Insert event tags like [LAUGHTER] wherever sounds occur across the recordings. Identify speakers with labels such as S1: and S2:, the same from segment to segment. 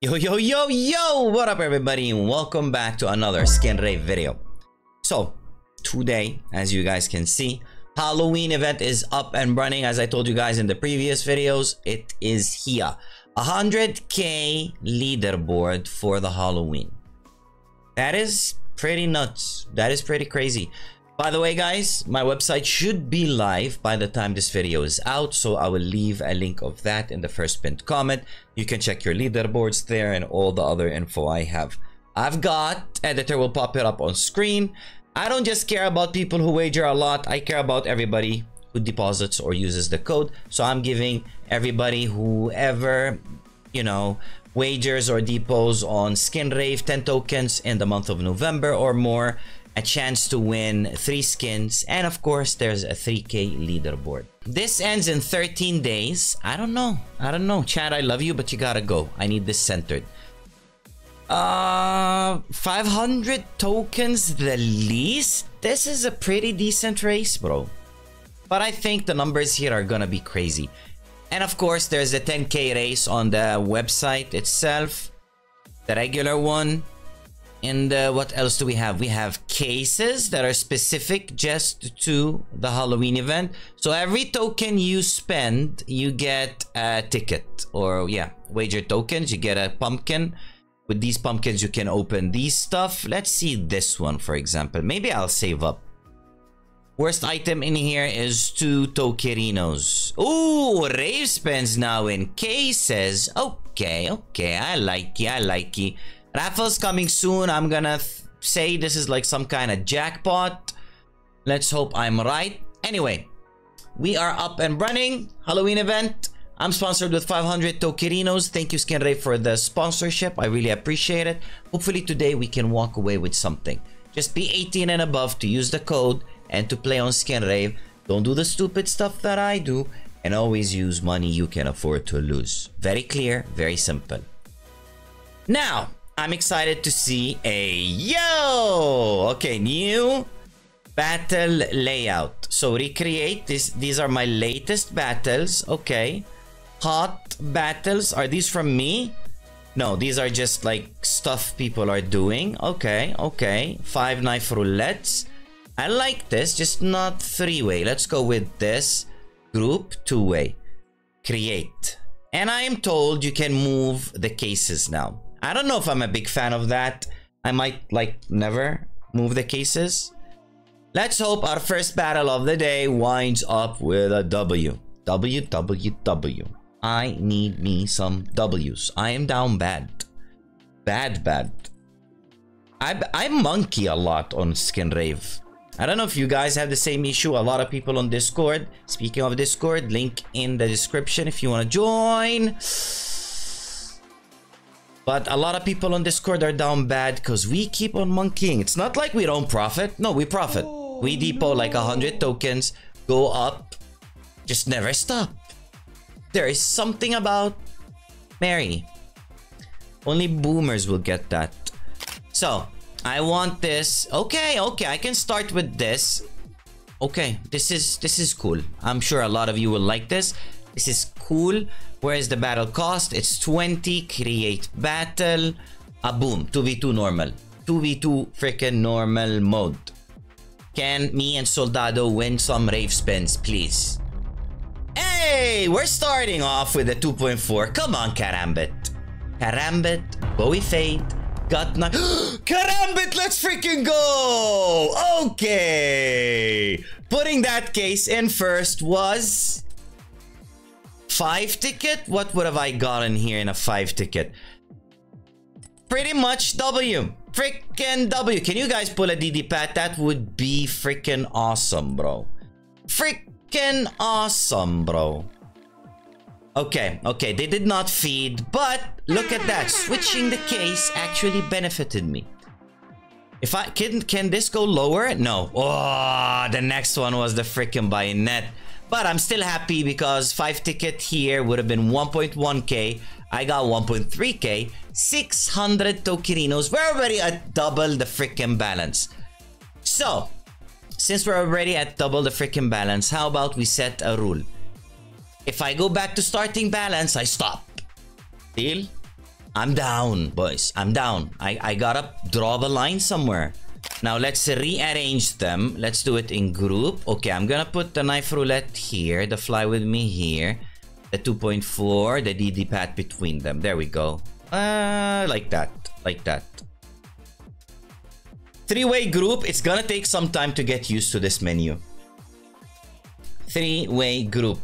S1: Yo, yo, yo, yo! What up, everybody? Welcome back to another Skin Rave video. So, today, as you guys can see, Halloween event is up and running. As I told you guys in the previous videos, it is here. 100k leaderboard for the Halloween. That is pretty nuts. That is pretty crazy. By the way, guys, my website should be live by the time this video is out, so I will leave a link of that in the first pinned comment. You can check your leaderboards there and all the other info I have. I've got, editor will pop it up on screen. I don't just care about people who wager a lot, I care about everybody who deposits or uses the code. So I'm giving everybody, whoever, you know, wagers or depots on Skin Rave 10 tokens in the month of November or more a chance to win 3 skins, and of course, there's a 3k leaderboard. This ends in 13 days. I don't know. I don't know. Chad, I love you, but you gotta go. I need this centered. Uh, 500 tokens the least? This is a pretty decent race, bro. But I think the numbers here are gonna be crazy. And of course, there's the 10k race on the website itself. The regular one. And uh, what else do we have? We have cases that are specific just to the Halloween event. So every token you spend, you get a ticket or yeah, wager tokens. You get a pumpkin. With these pumpkins, you can open these stuff. Let's see this one, for example. Maybe I'll save up. Worst item in here is two Tokerinos. Ooh, Rave spins now in cases. Okay, okay, I like you, I like you. Raffles coming soon. I'm gonna say this is like some kind of jackpot. Let's hope I'm right. Anyway, we are up and running. Halloween event. I'm sponsored with 500 Tokerinos. Thank you, Skin Rave, for the sponsorship. I really appreciate it. Hopefully today we can walk away with something. Just be 18 and above to use the code and to play on Skin Rave. Don't do the stupid stuff that I do and always use money you can afford to lose. Very clear, very simple. Now, I'm excited to see a yo. Okay, new battle layout. So recreate this. These are my latest battles. Okay, hot battles. Are these from me? No, these are just like stuff people are doing. Okay, okay. Five knife roulettes. I like this, just not three-way. Let's go with this. Group, two-way. Create. And I am told you can move the cases now. I don't know if I'm a big fan of that. I might like never move the cases. Let's hope our first battle of the day winds up with a W. W, W, W. I need me some W's. I am down bad. Bad, bad. I, I monkey a lot on Skin Rave. I don't know if you guys have the same issue. A lot of people on Discord. Speaking of Discord, link in the description if you want to join. But a lot of people on Discord are down bad because we keep on monkeying. It's not like we don't profit. No, we profit. Oh, we depot no. like 100 tokens, go up, just never stop. There is something about Mary. Only boomers will get that. So, I want this. Okay, okay, I can start with this. Okay, this is this is cool. I'm sure a lot of you will like this. This is cool. Where is the battle cost? It's 20. Create battle. Ah, boom. 2v2 normal. 2v2 freaking normal mode. Can me and Soldado win some rave spins, please? Hey! We're starting off with a 2.4. Come on, Karambit. Karambit, Bowie Fade, Gut. [GASPS] Karambit, let's freaking go! Okay! Putting that case in first was five ticket? What would have I gotten here in a five ticket? Pretty much W. Freaking W. Can you guys pull a DD Pat? That would be freaking awesome, bro. Freaking awesome, bro. Okay, okay, they did not feed, but look at that. Switching the case actually benefited me. If I can, can this go lower? No. Oh, the next one was the freaking bayonet. But I'm still happy because 5 ticket here would have been 1.1k. I got 1.3k. 600 Tokerinos. We're already at double the freaking balance. So, since we're already at double the freaking balance, how about we set a rule? If I go back to starting balance, I stop. Deal? I'm down, boys. I'm down. I, I gotta draw the line somewhere. Now let's rearrange them. Let's do it in group. Okay, I'm gonna put the knife roulette here, the fly with me here, the 2.4, the DD pad between them. There we go. Uh, like that. Like that. Three-way group, it's gonna take some time to get used to this menu. Three-way group.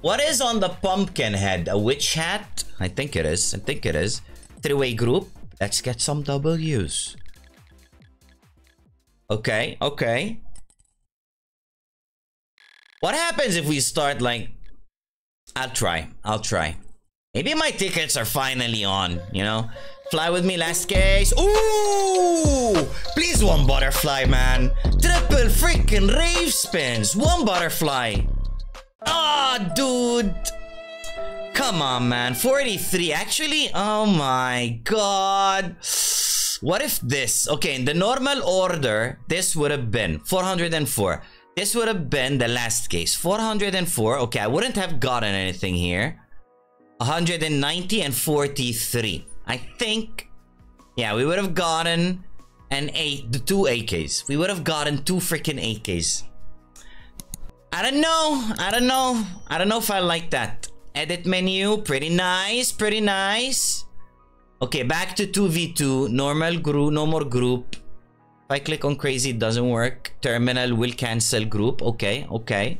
S1: What is on the pumpkin head? A witch hat? I think it is. I think it is. Three-way group. Let's get some W's. Okay, okay. What happens if we start like... I'll try. I'll try. Maybe my tickets are finally on, you know? Fly with me, last case. Ooh! Please, one butterfly, man. Triple freaking rave spins. One butterfly. Ah, oh, dude. Come on, man. 43. Actually, oh my god. What if this? Okay, in the normal order, this would have been 404. This would have been the last case. 404. Okay, I wouldn't have gotten anything here. 190 and 43. I think, yeah, we would have gotten an eight, the two AKs. We would have gotten two freaking AKs. I don't know. I don't know. I don't know if I like that. Edit menu, pretty nice, pretty nice. Okay, back to 2v2. Normal group, no more group. If I click on crazy, it doesn't work. Terminal will cancel group. Okay, okay.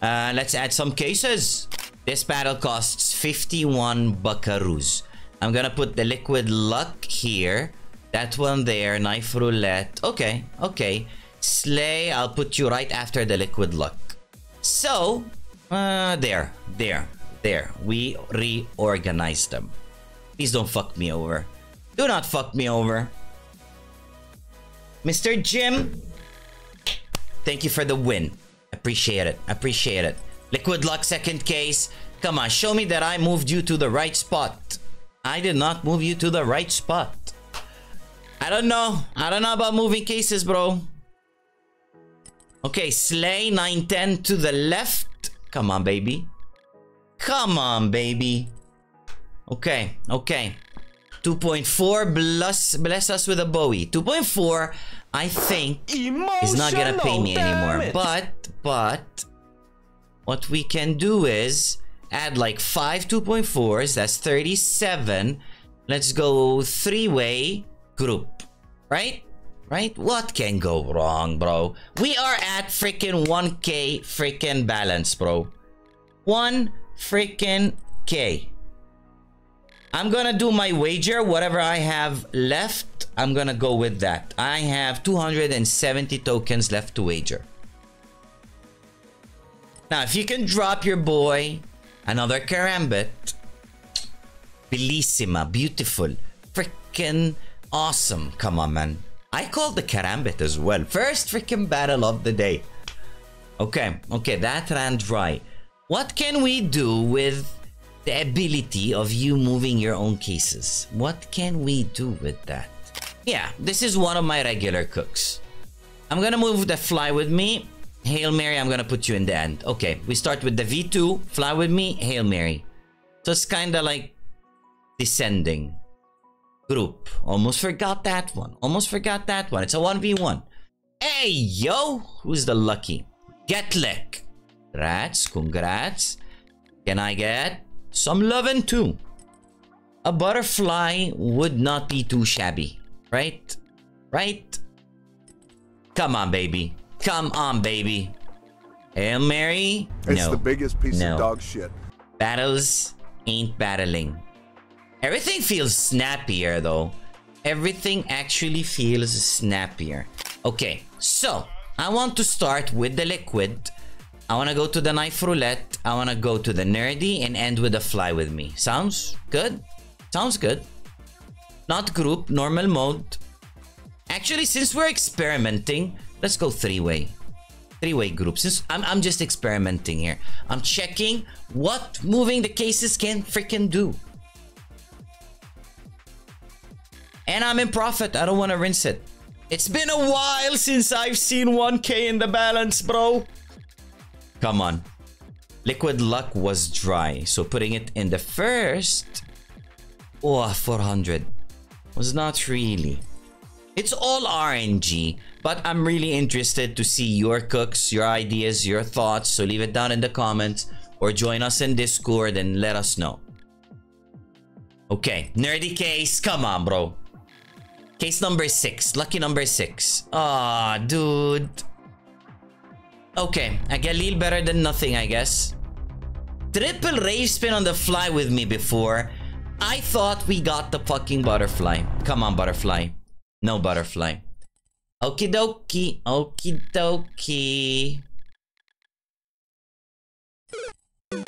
S1: Uh, let's add some cases. This battle costs 51 buckaroos. I'm gonna put the liquid luck here. That one there, knife roulette. Okay, okay. Slay, I'll put you right after the liquid luck. So, uh, there, there, there. We reorganized them. Please don't fuck me over. Do not fuck me over. Mr. Jim, thank you for the win. Appreciate it. Appreciate it. Liquid Luck second case. Come on, show me that I moved you to the right spot. I did not move you to the right spot. I don't know. I don't know about moving cases, bro. Okay, Slay 910 to the left. Come on, baby. Come on, baby. Okay, okay. 2.4 bless, bless us with a Bowie. 2.4, I think, Emotional, is not gonna pay me anymore. But, but, what we can do is add like five 2.4s. That's 37. Let's go three-way group. Right? Right? What can go wrong, bro? We are at freaking 1k freaking balance, bro. 1 freaking k. I'm gonna do my wager. Whatever I have left, I'm gonna go with that. I have 270 tokens left to wager. Now, if you can drop your boy another Karambit, bellissima, beautiful, freaking awesome. Come on, man. I called the Karambit as well. First freaking battle of the day. Okay, okay, that ran dry. What can we do with the ability of you moving your own cases? What can we do with that? Yeah, this is one of my regular cooks. I'm gonna move the fly with me Hail Mary, I'm gonna put you in the end. Okay, we start with the V2. Fly with me, Hail Mary. So it's kinda like descending group. Almost forgot that one. Almost forgot that one. It's a 1v1. Hey, yo! Who's the lucky? Getlick. Congrats, congrats. Can I get some loving too? A butterfly would not be too shabby, right? Right? Come on, baby. Come on, baby. Hail Mary?
S2: It's no. the biggest piece no. of dog shit.
S1: Battles ain't battling. Everything feels snappier, though. Everything actually feels snappier. Okay, so I want to start with the liquid. I want to go to the knife roulette. I want to go to the nerdy and end with a fly with me. Sounds good? Sounds good. Not group, normal mode. Actually, since we're experimenting, Let's go three-way. Three-way group. Since I'm, I'm just experimenting here. I'm checking what moving the cases can freaking do. And I'm in profit. I don't want to rinse it. It's been a while since I've seen 1k in the balance, bro. Come on. Liquid Luck was dry. So putting it in the first... Oh, 400. Was not really. It's all RNG, but I'm really interested to see your cooks, your ideas, your thoughts. So leave it down in the comments or join us in Discord and let us know. Okay, nerdy case. Come on, bro. Case number six. Lucky number six. Ah, dude. Okay, I get a Galil better than nothing, I guess. Triple rave spin on the fly with me before. I thought we got the fucking butterfly. Come on, butterfly. No butterfly. Okie dokie. Okie dokie.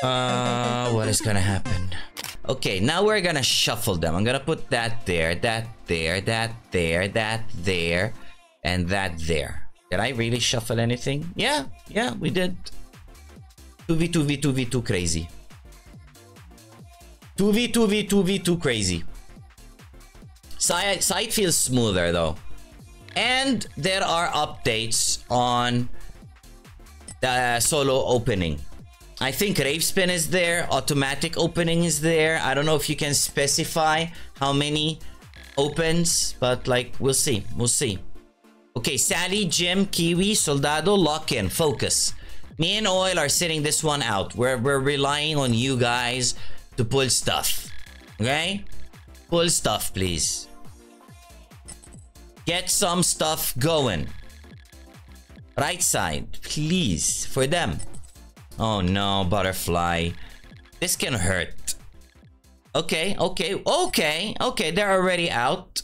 S1: Uh, what is gonna happen? Okay, now we're gonna shuffle them. I'm gonna put that there, that there, that there, that there, and that there. Did I really shuffle anything? Yeah, yeah, we did. 2v2, v2, v2 crazy. 2v2, v2, v2 crazy. Side, side feels smoother though. And there are updates on the solo opening. I think Rave Spin is there, automatic opening is there. I don't know if you can specify how many opens, but like, we'll see, we'll see. Okay, Sally, Jim, Kiwi, Soldado, lock in, focus. Me and Oil are sitting this one out. We're, we're relying on you guys to pull stuff. Okay? Pull stuff, please. Get some stuff going. Right side, please, for them. Oh no, butterfly. This can hurt. Okay, okay, okay, okay, they're already out.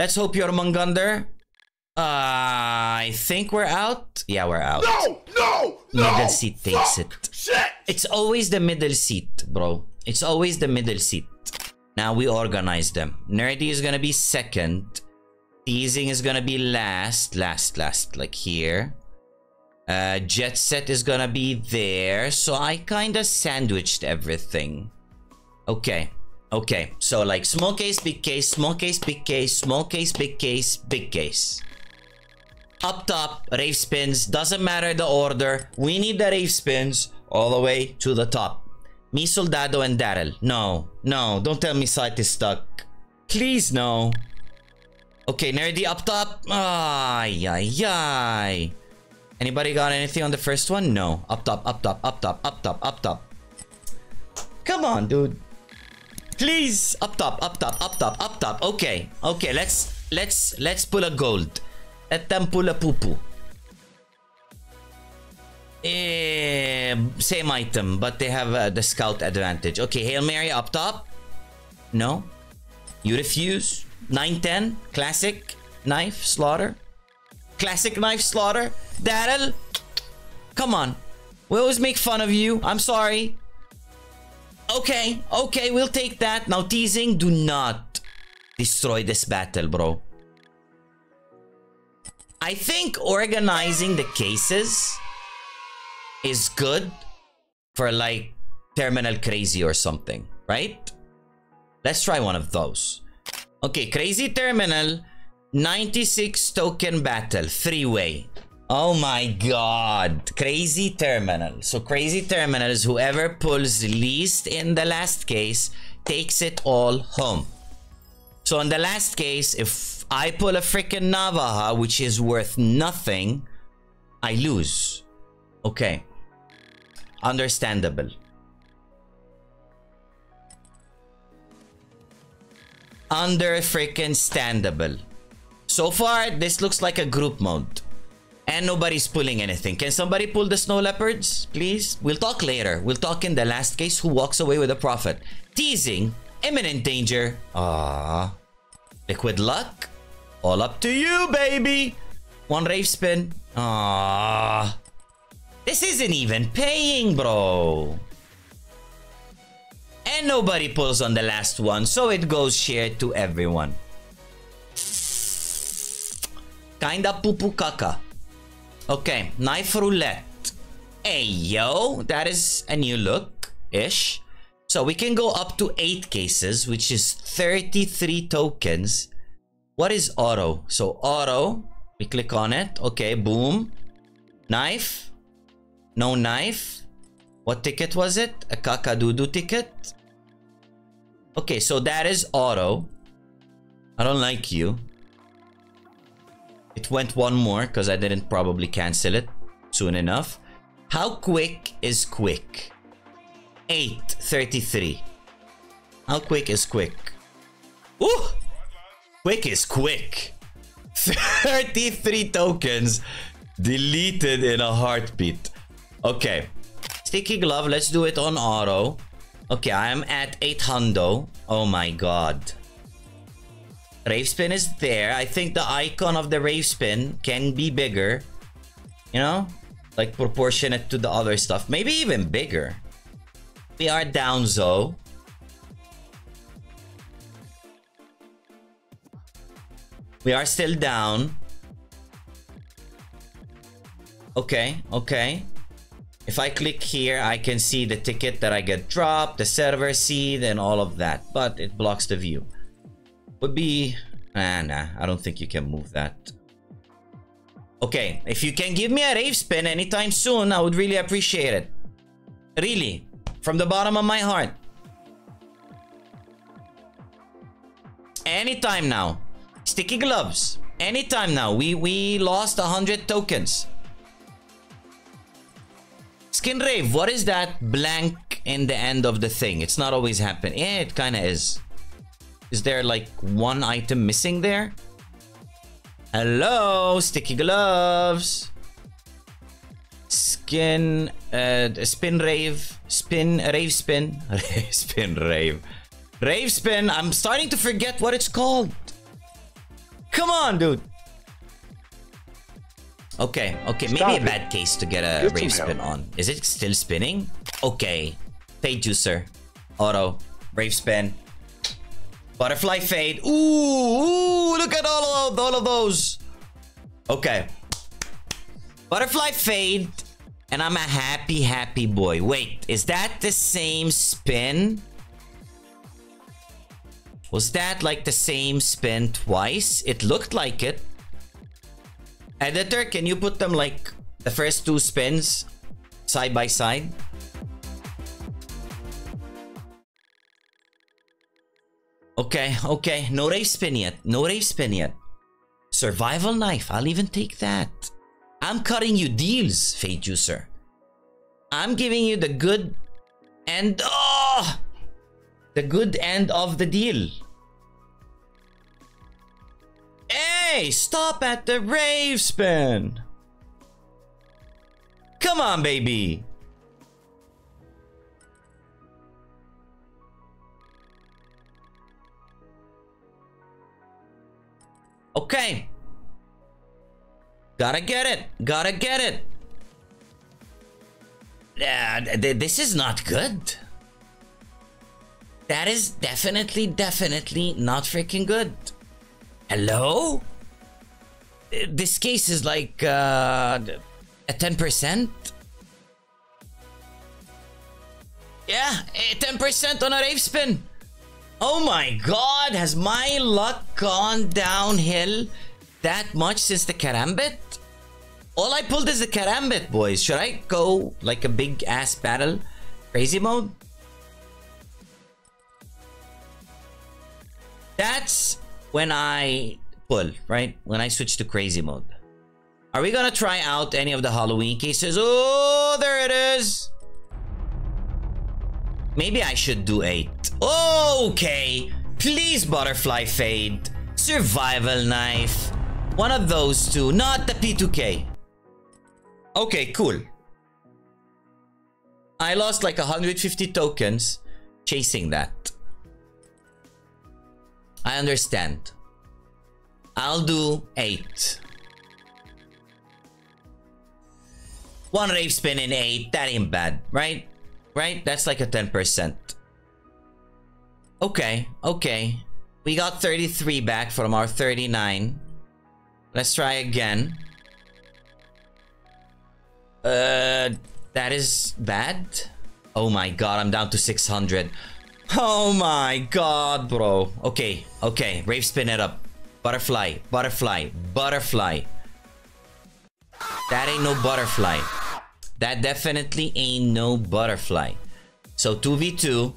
S1: Let's hope you're among Mungunder uh, I think we're out. Yeah, we're out.
S2: No, no,
S1: no. Middle seat takes it.
S2: Shit.
S1: It's always the middle seat, bro. It's always the middle seat. Now we organize them. Nerdy is gonna be second. Teasing is gonna be last, last, last, like here. Uh, Jet Set is gonna be there. So I kinda sandwiched everything. Okay. Okay, so like small case, big case, small case, big case, small case, big case, big case. Up top, rave spins. Doesn't matter the order. We need the rave spins all the way to the top. Me, Soldado, and Daryl. No, no, don't tell me site is stuck. Please, no. Okay, Nerdy up top. Ay, ay, ay. Anybody got anything on the first one? No. Up top, up top, up top, up top, up top. Come on, dude. Please. Up top, up top, up top, up top. Okay. Okay, let's let's let's pull a gold. A poo-poo. Eh, same item, but they have uh, the scout advantage. Okay, Hail Mary up top. No. You refuse. 910. Classic. Knife. Slaughter. Classic knife slaughter. Daryl. Come on. We always make fun of you. I'm sorry. Okay. Okay, we'll take that. Now teasing. Do not destroy this battle, bro. I think organizing the cases is good for like Terminal Crazy or something, right? Let's try one of those. Okay, Crazy Terminal, 96 token battle, three-way. Oh my god, Crazy Terminal. So Crazy Terminal is whoever pulls least in the last case takes it all home. So in the last case, if I pull a freaking Navaja, which is worth nothing, I lose. Okay. Understandable. Under freaking standable. So far, this looks like a group mode. And nobody's pulling anything. Can somebody pull the snow leopards, please? We'll talk later. We'll talk in the last case who walks away with a profit. Teasing. Imminent danger. Ah. Liquid luck. All up to you, baby. One rave spin. Ah. This isn't even paying, bro. And nobody pulls on the last one, so it goes shared to everyone. Kinda poo-poo kaka. Okay, knife roulette. Hey, yo, that is a new look-ish. So we can go up to 8 cases, which is 33 tokens. What is auto? So auto, we click on it. Okay, boom. Knife. No knife. What ticket was it? A Kakadudu ticket? Okay, so that is auto. I don't like you. It went one more because I didn't probably cancel it soon enough. How quick is quick? 8.33. How quick is quick? Ooh! Quick is quick. [LAUGHS] 33 tokens deleted in a heartbeat. Okay. Sticky glove, let's do it on auto. Okay, I am at 8 hundo. Oh my god. Rave spin is there. I think the icon of the rave spin can be bigger. You know? Like proportionate to the other stuff. Maybe even bigger. We are down, Zo. We are still down. Okay, okay. If I click here, I can see the ticket that I get dropped, the server seed, and all of that. But it blocks the view. Would be... Nah, nah. I don't think you can move that. Okay, if you can give me a rave spin anytime soon, I would really appreciate it. Really. From the bottom of my heart. Anytime now. Sticky gloves. Anytime now. We we lost 100 tokens. Skin Rave, what is that blank in the end of the thing? It's not always happening. Yeah, it kind of is. Is there like one item missing there? Hello, sticky gloves. Skin, uh, spin rave, spin, rave spin, [LAUGHS] spin rave. Rave spin, I'm starting to forget what it's called. Come on, dude. Okay, okay, Stop maybe it. a bad case to get a rave spin on. Is it still spinning? Okay. Fade juicer. Auto. Rave spin. Butterfly fade. Ooh, ooh, look at all of, all of those. Okay. Butterfly fade. And I'm a happy, happy boy. Wait, is that the same spin? Was that like the same spin twice? It looked like it. Editor, can you put them like the first two spins side by side? Okay, okay. No rave spin yet. No rave spin yet. Survival knife. I'll even take that. I'm cutting you deals, Fade Juicer. I'm giving you the good end. Oh! The good end of the deal. Hey, stop at the rave spin. Come on, baby. Okay. Gotta get it. Gotta get it. Yeah, th this is not good. That is definitely, definitely not freaking good. Hello? This case is like uh, a 10%. Yeah, 10% on a rave spin. Oh my god, has my luck gone downhill that much since the Karambit? All I pulled is the Karambit, boys. Should I go like a big ass battle? Crazy mode? That's when I right? When I switch to crazy mode. Are we gonna try out any of the Halloween cases? Oh, there it is. Maybe I should do eight. Okay. Please, butterfly fade. Survival knife. One of those two, not the P2K. Okay, cool. I lost like 150 tokens chasing that. I understand. I'll do 8. One rave spin in 8. That ain't bad, right? Right? That's like a 10%. Okay, okay. We got 33 back from our 39. Let's try again. Uh, that is bad. Oh my god, I'm down to 600. Oh my god, bro. Okay, okay. Rave spin it up. Butterfly, butterfly, butterfly. That ain't no butterfly. That definitely ain't no butterfly. So 2v2,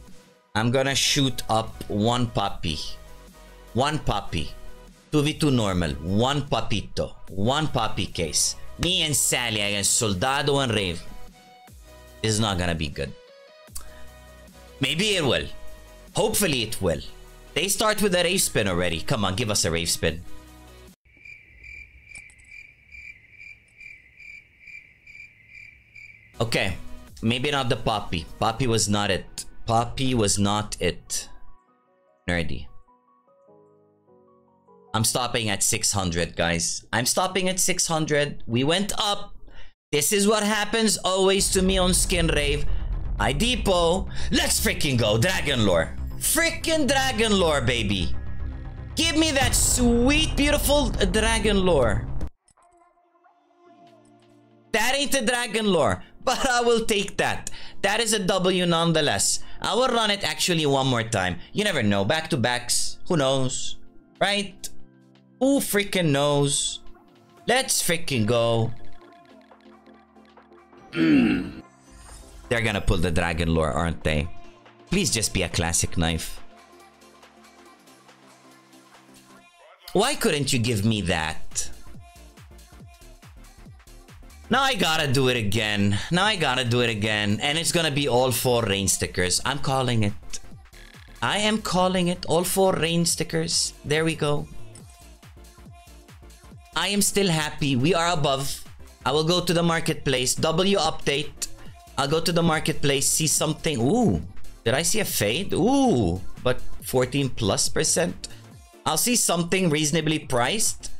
S1: I'm gonna shoot up one puppy. One puppy. 2v2 normal. One papito. One puppy case. Me and Sally against Soldado and Rave. This is not gonna be good. Maybe it will. Hopefully it will. They start with a Rave spin already. Come on, give us a Rave spin. Okay. Maybe not the Poppy. Poppy was not it. Poppy was not it. Nerdy. I'm stopping at 600, guys. I'm stopping at 600. We went up. This is what happens always to me on Skin Rave. I depot. Let's freaking go. Dragon Lore. Freaking Dragon Lore, baby. Give me that sweet, beautiful Dragon Lore. That ain't the Dragon Lore, but I will take that. That is a W nonetheless. I will run it actually one more time. You never know. Back to backs. Who knows? Right? Who freaking knows? Let's freaking go. [CLEARS THROAT] They're gonna pull the dragon lore, aren't they? Please just be a classic knife. Why couldn't you give me that? Now I gotta do it again. Now I gotta do it again. And it's gonna be all four rain stickers. I'm calling it. I am calling it. All four rain stickers. There we go. I am still happy. We are above. I will go to the marketplace. W update. I'll go to the marketplace, see something. Ooh, did I see a fade? Ooh, but 14 plus percent. I'll see something reasonably priced,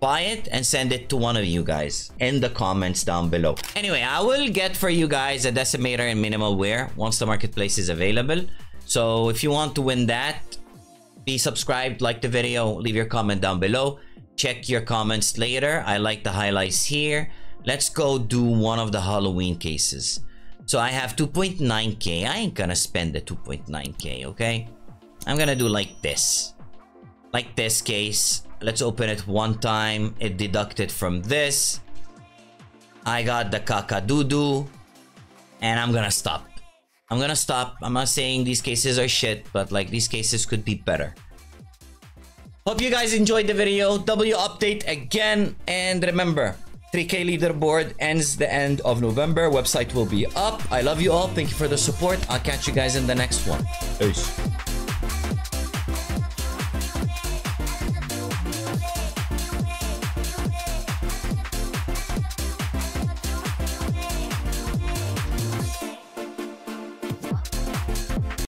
S1: buy it, and send it to one of you guys in the comments down below. Anyway, I will get for you guys a decimator and minimal wear once the marketplace is available. So if you want to win that, be subscribed, like the video, leave your comment down below. Check your comments later. I like the highlights here. Let's go do one of the Halloween cases. So I have 2.9k. I ain't gonna spend the 2.9k, okay? I'm gonna do like this. Like this case. Let's open it one time. It deducted from this. I got the kakadoodoo. And I'm gonna stop. I'm gonna stop. I'm not saying these cases are shit, but like these cases could be better. Hope you guys enjoyed the video. W update again. And remember, 3K leaderboard ends the end of November. Website will be up. I love you all. Thank you for the support. I'll catch you guys in the next one. Peace.